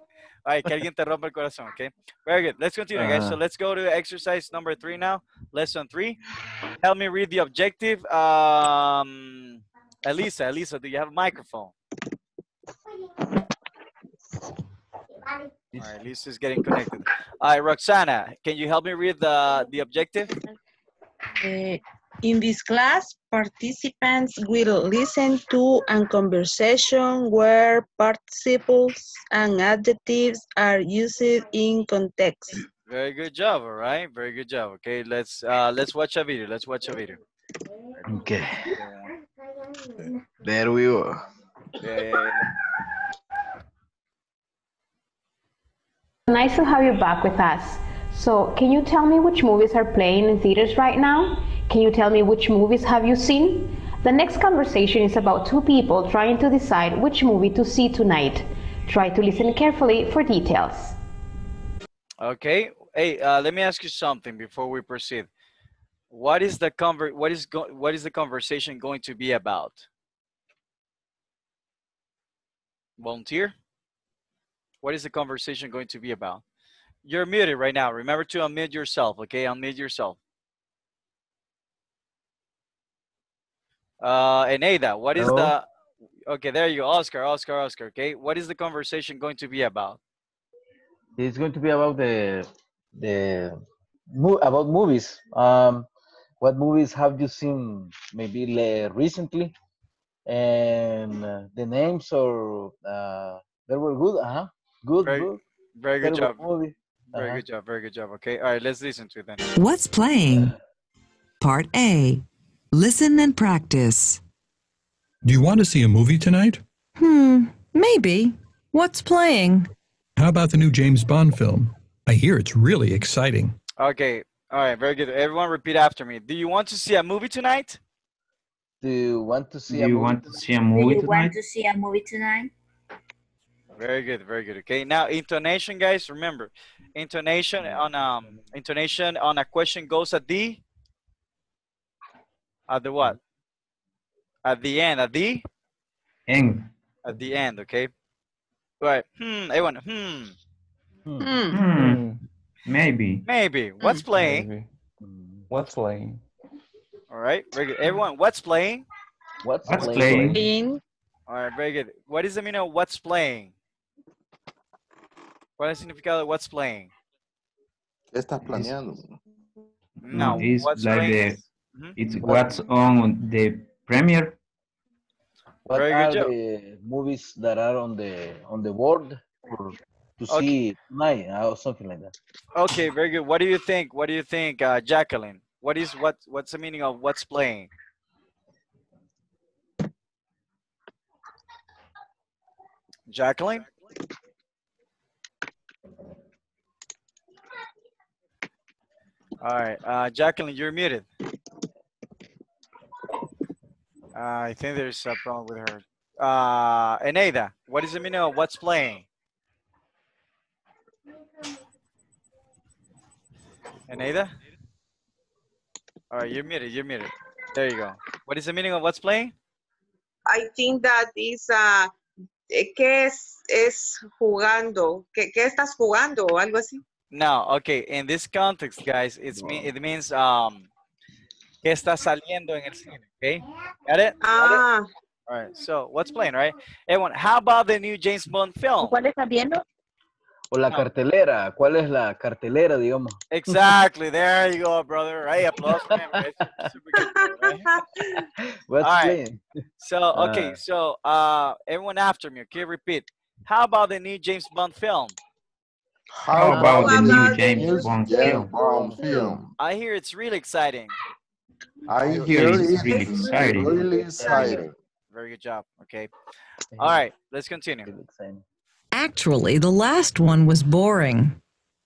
All right, que alguien te rompa el corazón, okay? Very good. Let's continue, guys. So let's go to exercise number three now. Lesson three. Help me read the objective. Um, Elisa, Elisa, do you have a microphone? All right, Lisa's getting connected. All right, Roxana, can you help me read the, the objective? Uh, in this class, participants will listen to a conversation where participles and adjectives are used in context. Very good job, all right? Very good job. Okay, let's uh let's watch a video. Let's watch a video. Okay. There we go. Yeah, yeah, yeah. Nice to have you back with us. So, can you tell me which movies are playing in theaters right now? Can you tell me which movies have you seen? The next conversation is about two people trying to decide which movie to see tonight. Try to listen carefully for details. Okay. Hey, uh, let me ask you something before we proceed. What is the conver- what is go- what is the conversation going to be about? Volunteer? What is the conversation going to be about? You're muted right now. Remember to unmute yourself, okay? Unmute yourself. Uh, and Ada, what is Hello? the Okay, there you go. Oscar, Oscar, Oscar, okay? What is the conversation going to be about? It's going to be about the the about movies. Um, what movies have you seen maybe recently? And uh, the names or uh, they were good, uh huh. Good, Very, good. very good job. movie. Very Uh-huh. good job. Very good job. Okay. All right. Let's listen to it then. What's playing? Part A. Listen and practice. Do you want to see a movie tonight? Hmm, maybe. What's playing? How about the new James Bond film? I hear it's really exciting. Okay. All right. Very good. Everyone repeat after me. Do you want to see a movie tonight? Do you want to see Do a you movie? want to see a movie tonight? Do you want to see a movie tonight? Very good. Very good. Okay. Now intonation, guys. Remember, intonation on um intonation on a question goes at the at the what? At the end. At the End. at the end. Okay. Right. Hmm. Everyone. Hmm. Hmm. Maybe. Maybe. What's playing? Maybe. What's playing? All right. Very good. Everyone. What's playing? What's, What's playing? playing? All right. Very good. What is the meaning of what's playing? ¿Cuál es el significado de what's playing? Estás planeando? No. It's what's like playing? the it's what's on the premiere. What Very are good job. the movies that are on the on the board for to Okay. see tonight uh, or something like that? Okay. Very good. What do you think? What do you think, uh, Jacqueline? What is what? What's the meaning of what's playing? Jacqueline. All right, uh, Jacqueline, you're muted. Uh, I think there's a problem with her. Uh, Eneida, what is the meaning of what's playing? Eneida? All right, you're muted, you're muted. There you go. What is the meaning of what's playing? I think that is, uh, eh, ¿qué es, es jugando? ¿Qué, ¿Qué estás jugando o algo así? No, okay. In this context, guys, it's me. It means um, que está saliendo en el cine. Okay, got it? Got it? Ah, All right. So what's playing, right? Everyone, how about the new James Bond film? ¿Cuál estás viendo? O la No. cartelera, ¿cuál es la cartelera, digamos? Exactly. There you go, brother. Right. Applause for him. Right? Super good, right? What's All right. playing? So okay. Uh, So uh, everyone after me. Okay, repeat. How about the new James Bond film? How about the new James James Bond film? Bond film. I hear it's really exciting. I hear hear it's it's really exciting. really exciting. Very good job. Okay. All right. Let's continue. Actually, the last one was boring.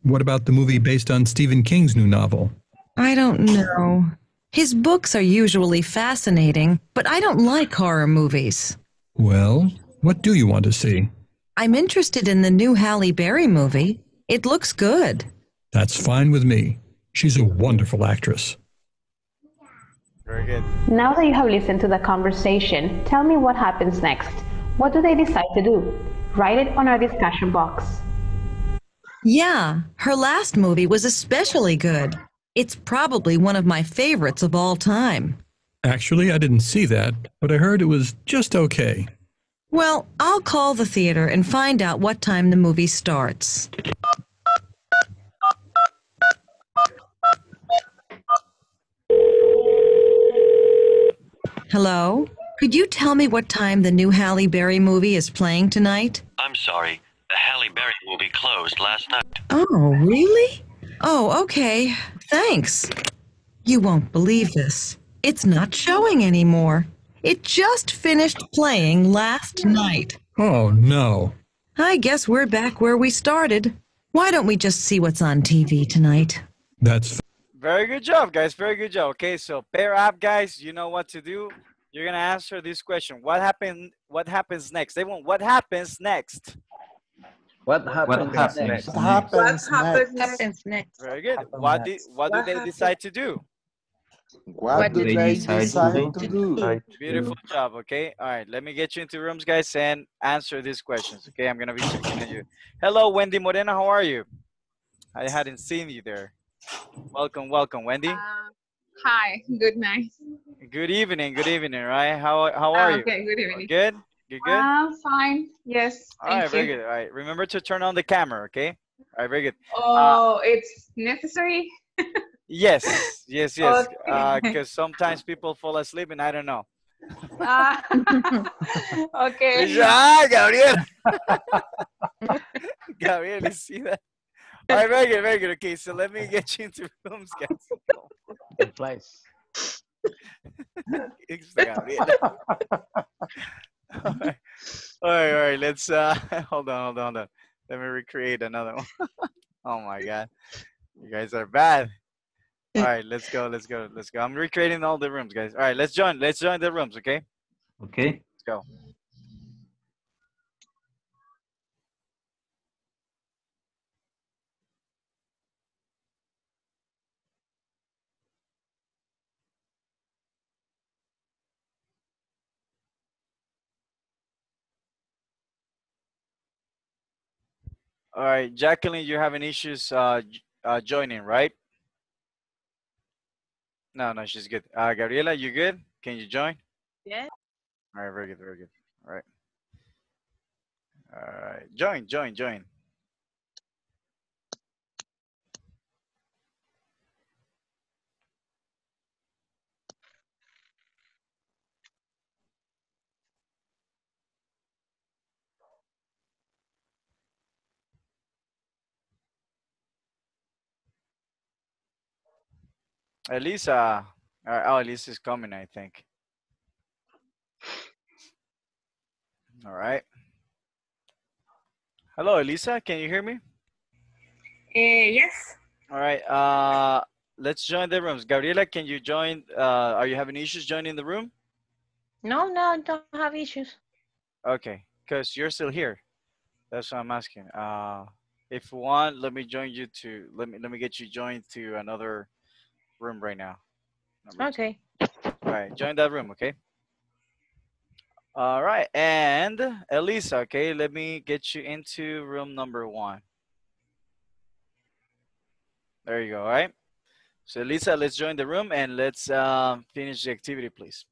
What about the movie based on Stephen King's new novel? I don't know. His books are usually fascinating, but I don't like horror movies. Well, what do you want to see? I'm interested in the new Halle Berry movie. It looks good. That's fine with me. She's a wonderful actress. Very good. Now that you have listened to the conversation, tell me what happens next. What do they decide to do? Write it on our discussion box. Yeah, her last movie was especially good. It's probably one of my favorites of all time. Actually, I didn't see that, but I heard it was just okay. Well, I'll call the theater and find out what time the movie starts. Hello? Could you tell me what time the new Halle Berry movie is playing tonight? I'm sorry. The Halle Berry movie closed last night. Oh, really? Oh, okay. Thanks. You won't believe this. It's not showing anymore. It just finished playing last night. Oh, no. I guess we're back where we started. Why don't we just see what's on TV tonight? That's Very good job, guys. Very good job. Okay, so pair up, guys. You know what to do. You're gonna answer this question. What happened? What happens next? Everyone, what happens next? What happens happens next? next? What happens what happens next? next? next? Very good. Happens What did what do they decide to do? What, What do they they decide to decide do? to do? Beautiful job. Okay. All right. Let me get you into rooms, guys, and answer these questions. Okay. I'm gonna be checking on you. Hello, Wendy Morena. How are you? I hadn't seen you there. Welcome, welcome, Wendy. Uh, hi, good night. Good evening. Good evening. Right? How how are Ah, you? Okay, good evening. Good. Good. Good. Uh, fine. Yes. All Thank right. Very good. All right. Remember to turn on the camera. Okay. All right. Very good. Oh, it's necessary. Yes. Yes. Yes. Okay. Because sometimes people fall asleep, and I don't know. Ah, okay. Ah, Gabriel. Gabriel, you see that? All right, very good, very good. Okay, so let me get you into rooms, guys. It flies. It's Gabriel. all right, all right, all right. Let's uh, hold on, hold on, hold on. Let me recreate another one. oh my god, you guys are bad. All right, let's go, let's go, let's go. I'm recreating all the rooms, guys. All right, let's join. Let's join the rooms, okay? Okay. Let's go. All right, Jacqueline, you're having issues uh, uh, joining, right? No, no, she's good. Uh, Gabriela, you good? Can you join? Yeah. All right, very good, very good. All right. All right, join, join, join. Elisa. All right, oh, Elisa is coming, I think. All right. Hello, Elisa. Can you hear me? Uh, yes. All right. Uh, let's join the rooms. Gabriela, can you join? Uh, are you having issues joining the room? No, no, I don't have issues. Okay, because you're still here. That's what I'm asking. Uh, if you want, let me join you to let me let me get you joined to another room right now. Okay. All right, join that room, okay? All right, and Elisa, okay, let me get you into room number one. There you go, all right? So Elisa, let's join the room and let's um, finish the activity, please.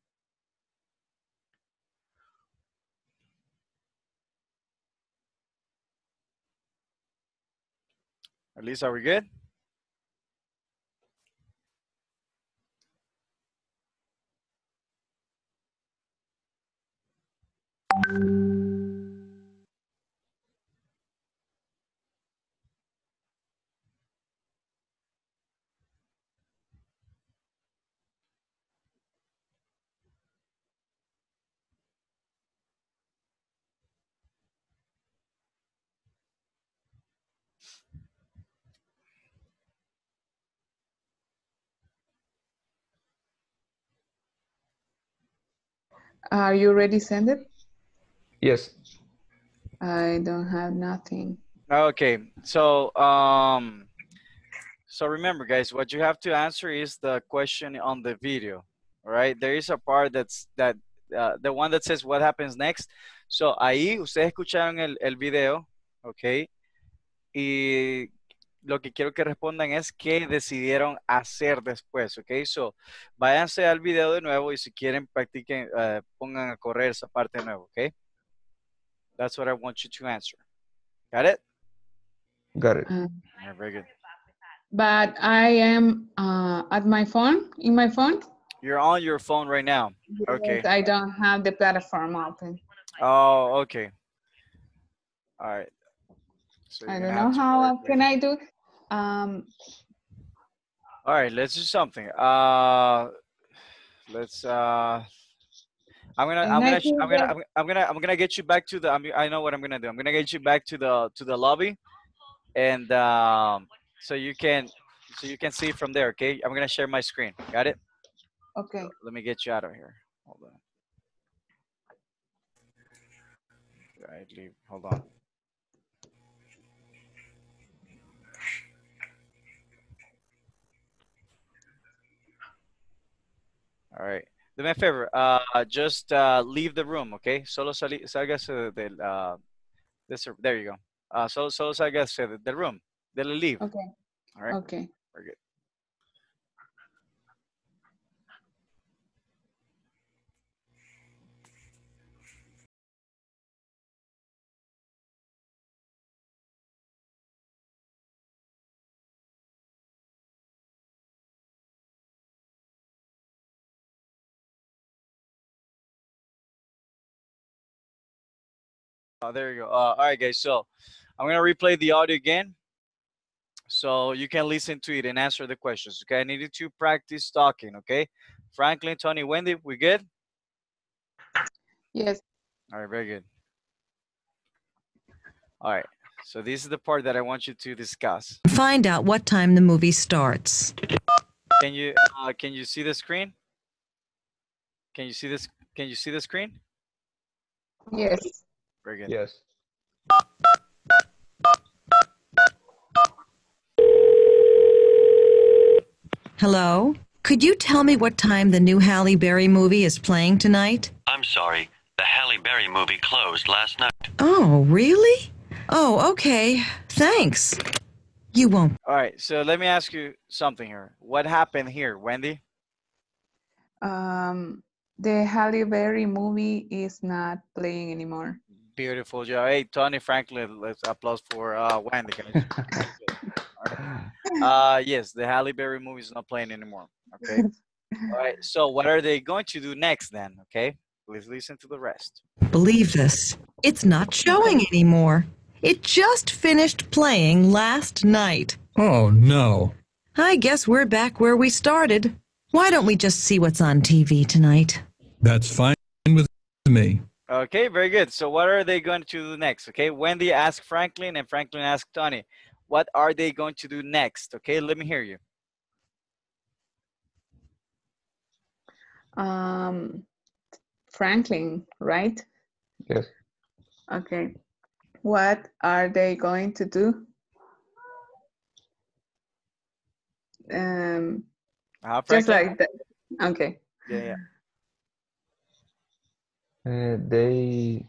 Elisa, are we good? Are you ready, send it? Yes. I don't have nothing. Okay, so um, so remember, guys, what you have to answer is the question on the video. All right, there is a part that's that uh, the one that says what happens next. So ahí ustedes escucharon el, el video, okay, y lo que quiero que respondan es qué decidieron hacer después, ok. So, váyanse al video de nuevo y si quieren practiquen, eh, pongan a correr esa parte de nuevo, ok. That's what I want you to answer. Got it? Got it. Uh, All right, very good. but I am uh, at my phone, in my phone. You're on your phone right now. Okay. I don't have the platform open. Oh, okay. All right. So I don't know how work can I do. Um, All right, let's do something. Uh, let's. Uh, I'm gonna. I'm gonna. I'm gonna. I'm, I'm gonna. I'm gonna get you back to the. I'm, I know what I'm gonna do. I'm gonna get you back to the to the lobby, and um, so you can so you can see from there. Okay. I'm gonna share my screen. Got it? okay. Let me get you out of here. Hold on. Right, leave. Hold on. All right. Do me a favor. Uh, just uh, leave the room, okay? Solo sali, sálgase del. Uh, this, there you go. Uh, solo, solo sálgase de- del room. Dele leave. Okay. All right. Okay. Very good. Oh, there you go. Uh, all right, guys. So I'm gonna replay the audio again, so you can listen to it and answer the questions. Okay. I need you to practice talking. Okay. Franklin, Tony, Wendy, we good? Yes. All right. Very good. All right. So this is the part that I want you to discuss. Find out what time the movie starts. Can you uh, can you see the screen? Can you see this? Can you see the screen? Yes. Very good. Yes. Hello? Could you tell me what time the new Halle Berry movie is playing tonight? I'm sorry. The Halle Berry movie closed last night. Oh, really? Oh, okay. Thanks. You won't. All right, so let me ask you something here. What happened here, Wendy? Um, the Halle Berry movie is not playing anymore. Beautiful job. Hey, Tony Franklin, let's applause for uh, Wendy. guys. uh, yes, the Halle Berry movie is not playing anymore. Okay. All right. So what are they going to do next then? Okay. Please listen to the rest. Believe this. It's not showing anymore. It just finished playing last night. Oh, no. I guess we're back where we started. Why don't we just see what's on TV tonight? That's fine with me. Okay, very good. So what are they going to do next? Okay, Wendy asked Franklin and Franklin asked Tony. What are they going to do next? Okay, let me hear you. Um, Franklin, right? Yes. Okay. What are they going to do? Um, Uh, just like that. Okay. Yeah, yeah. Uh, they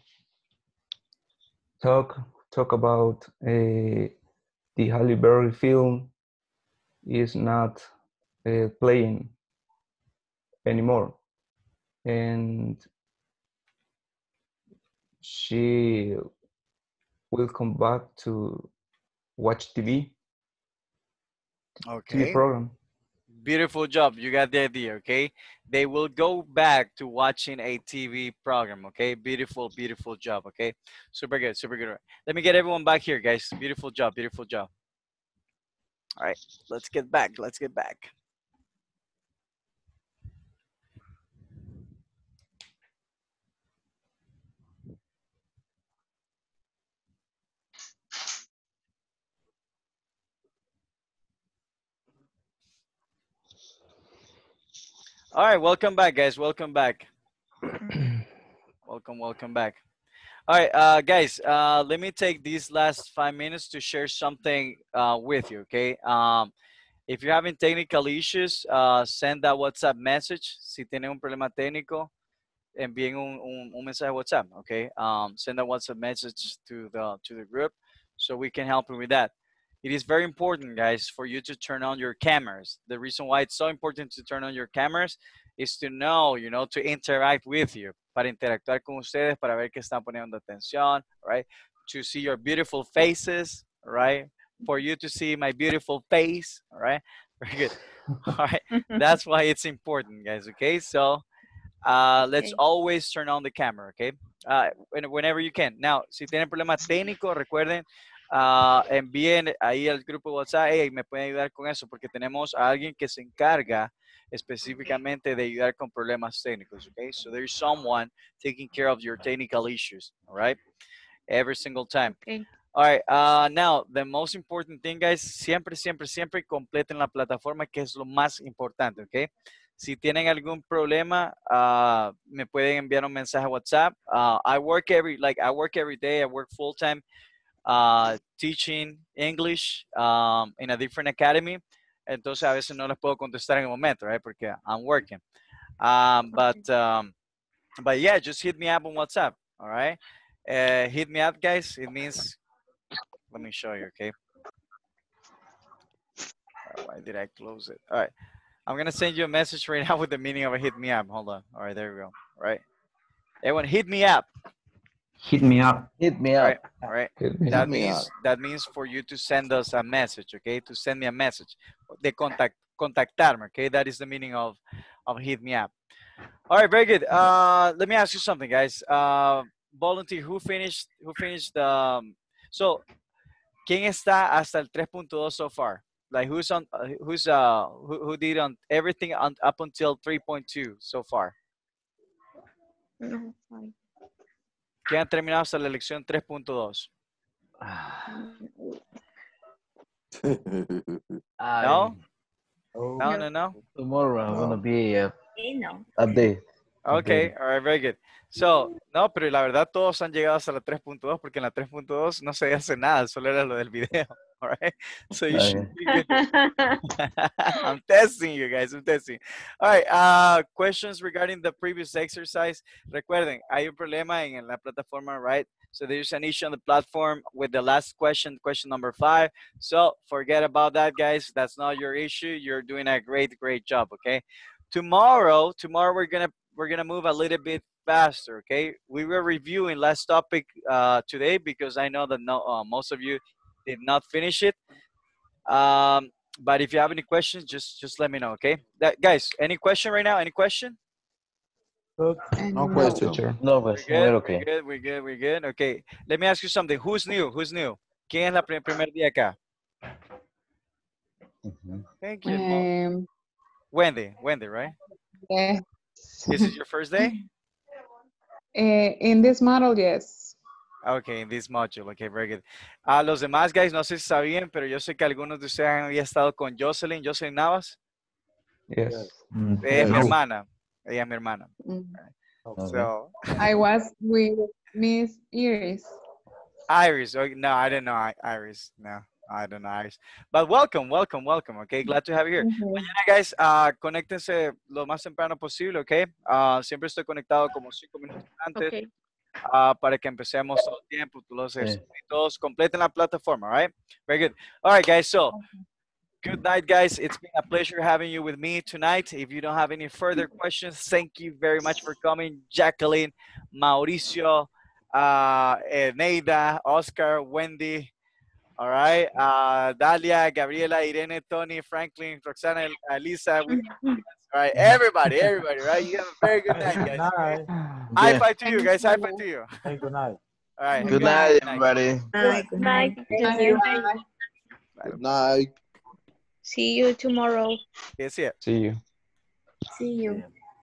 talk talk about uh, the Halle Berry film is not uh, playing anymore, and she will come back to watch TV Okay. TV program. Beautiful job. You got the idea, okay? They will go back to watching a TV program, okay? Beautiful, beautiful job, okay? Super good, super good. Let me get everyone back here, guys. Beautiful job, beautiful job. All right, let's get back. Let's get back. All right, welcome back, guys. Welcome back. welcome, welcome back. All right, uh, guys, uh, let me take these last five minutes to share something uh, with you, okay? Um, if you're having technical issues, uh, send that WhatsApp message. Si tienen un problema técnico, envíen un, un, un mensaje WhatsApp, okay? Um, send that WhatsApp message to the to the group so we can help you with that. It is very important, guys, for you to turn on your cameras. The reason why it's so important to turn on your cameras is to know, you know, to interact with you, para interactuar con ustedes, para ver que están poniendo atención, right? To see your beautiful faces, right? For you to see my beautiful face, all right? Very good. All right. That's why it's important, guys, okay? So uh, let's Okay. always turn on the camera, okay? Uh, whenever you can. Now, si tienen problemas técnicos, recuerden, ah, envíen ahí al grupo WhatsApp, hey, me pueden ayudar con eso, porque tenemos a alguien que se encarga específicamente de ayudar con problemas técnicos, okay? So there's someone taking care of your technical issues, all right? Every single time. Okay. All right, uh, now, the most important thing, guys, siempre, siempre, siempre completen la plataforma, que es lo más importante, ¿ok? Si tienen algún problema, uh, me pueden enviar un mensaje a WhatsApp. Uh, I work every, like, I work every day. I work full time uh, teaching English um, in a different academy. Entonces, a veces no les puedo contestar en el momento, right? Porque I'm working. Um, but, um, but yeah, just hit me up on WhatsApp, all right? Uh, hit me up, guys. It means, let me show you, okay? Uh, Why did I close it? All right. I'm going to send you a message right now with the meaning of a hit me up. Hold on. All right, there we go. All right. Everyone, hit me up. Hit me up. Hit me up. right. All right. Hit me That up. means that means for you to send us a message, okay? To send me a message. The contact contactarme, okay? That is the meaning of of hit me up. All right, very good. Uh, let me ask you something, guys. Uh, volunteer, who finished? Who finished? Um, so, ¿quién está hasta el 3.2 so far? Like who's on? Uh, who's uh? Who, who did on everything on, up until 3.2 so far? No, sorry. ¿Quién ha terminado hasta la lección 3.2? I- No? No, no, no. Tomorrow I'm gonna be uh, Okay, no. Okay, all right, very good. So, no, pero la verdad todos han llegado hasta la 3.2 porque en la 3.2 no se hace nada, solo era lo del video. All right, so you should be good. I'm testing you guys. I'm testing. All right. Uh, questions regarding the previous exercise. Recuerden, hay un problema en la plataforma, right? So there's an issue on the platform with the last question, question number five. So forget about that, guys. That's not your issue. You're doing a great, great job. Okay. Tomorrow, tomorrow we're gonna we're gonna move a little bit faster. Okay. We were reviewing last topic uh, today because I know that no, uh, most of you did not finish it. Um, but if you have any questions, just just let me know. Okay. That guys, any question right now? Any question? No question. No, pues, We're we're good, okay. we're good, we're good, we're good. Okay, let me ask you something. Who's new? Who's new? ¿Quién es la prim- primer día acá? Thank you. Um, Wendy, Wendy, right? yeah. This is your first day? Eh, in this model, yes. Okay, in this module. Okay, very good. A los demás, guys, no sé si sabían, pero yo sé que algunos de ustedes han había estado con Jocelyn, Jocelyn Navas. Yes. Ella es mi Yes. hermana. Ella es mi hermana. Mm. So, I was with Miss Iris. Iris. Okay, no, I don't know Iris. No, I don't know Iris. But welcome, welcome, welcome. Okay, glad to have you here. Mañana, guys, ah, conéctense lo más temprano posible, okay? Ah, siempre estoy conectado como cinco minutos antes Okay. ah, para que empecemos todo el tiempo. Tú los y todos completen la plataforma, all right? Very good. All right, guys. So, good night, guys. It's been a pleasure having you with me tonight. If you don't have any further questions, thank you very much for coming, Jacqueline, Mauricio, uh, Neida, Oscar, Wendy. All right. Uh, Dalia, Gabriela, Irene, Tony, Franklin, Roxana, Elisa. We, all right. Everybody, everybody, right? You have a very good night, guys. night. High Yeah. five to you, guys. High five to you. Hey, good night. All right. Good night, everybody. Good night. Good night. See you tomorrow. Yes, yeah. See you. See you.